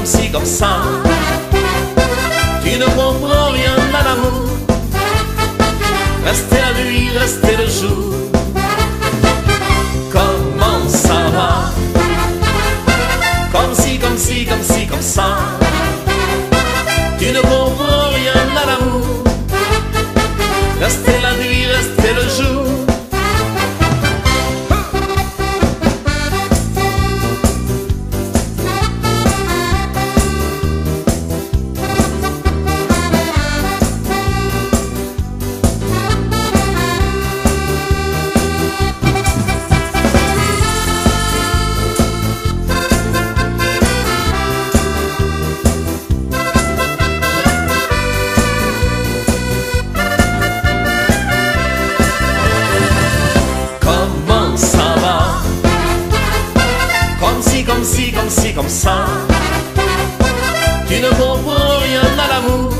comme si, comme ça. Tu ne comprends rien à l'amour. Restez la nuit, restez le jour. Comment ça va? Comme si, comme si, comme si, comme ça. Comme si, comme si, comme si, comme ça. Tu ne comprends rien à l'amour.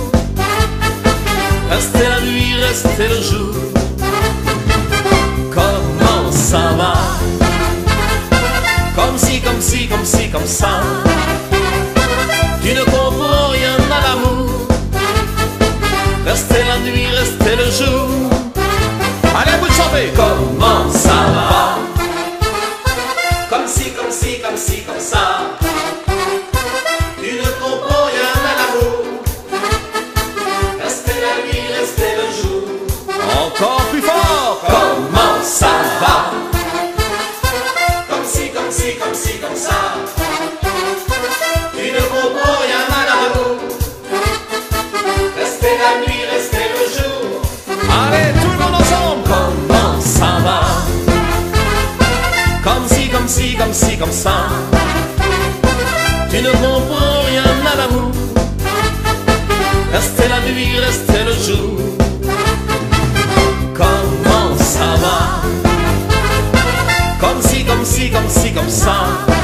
Restez la nuit, restez le jour. Comment ça va? Comme si, comme si, comme si, comme ça. Comme si, comme si, comme si, comme ça. Si, comme si, comme si, comme ça. Tu ne comprends rien à l'amour. Restez la nuit, restez le jour. Comment ça va? Comme si, comme si, comme si, comme ça.